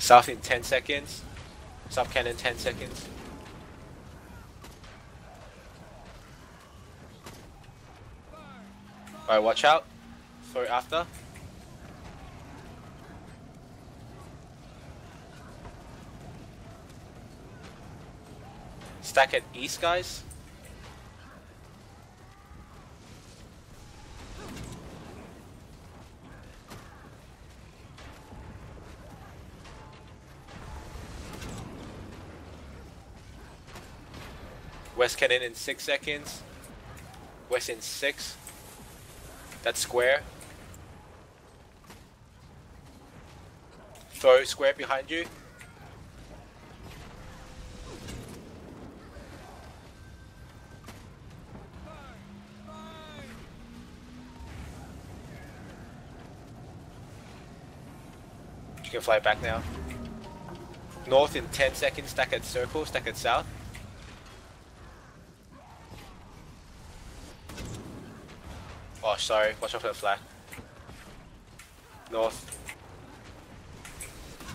South in 10 seconds. South cannon 10 seconds. Alright, watch out. It after. Stack at east, guys. West cannon in 6 seconds. West in 6. That's square. Throw square behind you. You can fly back now. North in 10 seconds, stack at circle, stack at south. Oh, sorry, watch out for the flag. North.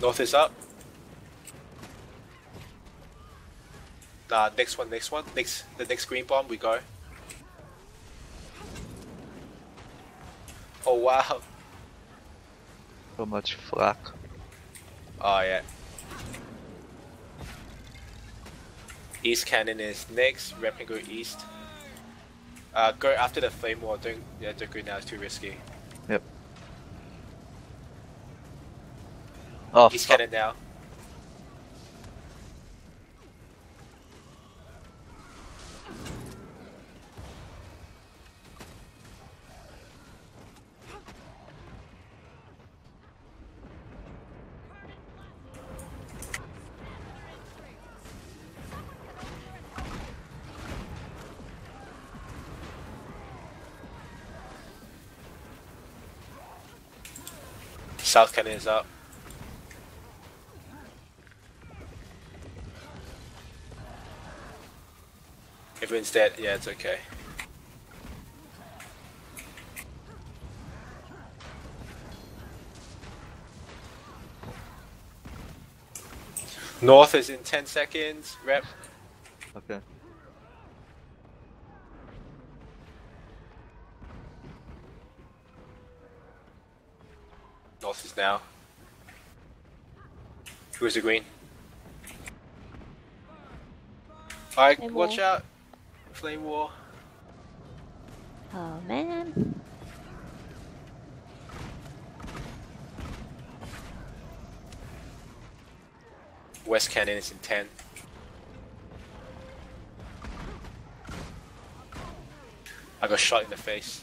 North is up. Nah, next one, next one. Next, the next green bomb, we go. Oh wow. So much flak. Oh yeah. East cannon is next. Rep go east. Uh, go after the flame wall. Don't yeah, don't go now. It's too risky. Yep. Oh, East fuck. now. South cannon is up. Everyone's dead. Yeah, it's okay. North is in 10 seconds. Rep. Okay. North is now. Who's the green? Alright, watch out. Flame wall. Oh man. West cannon is in 10. I got shot in the face.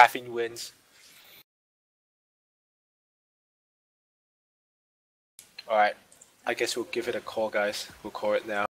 Caffeine wins. Alright, I guess we'll give it a call, guys. We'll call it now.